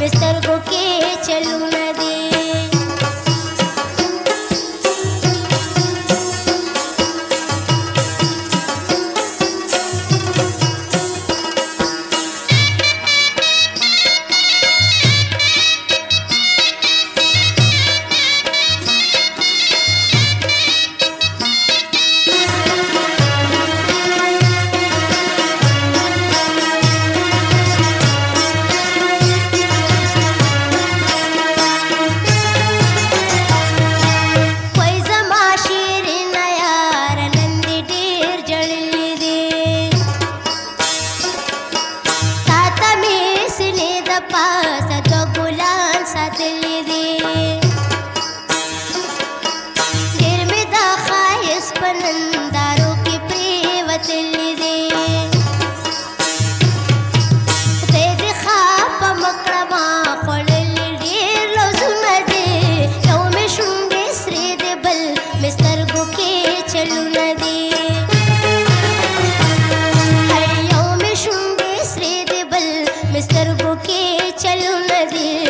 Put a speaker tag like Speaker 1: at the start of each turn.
Speaker 1: बिस्तर को के चलू न दे होके चलू नदी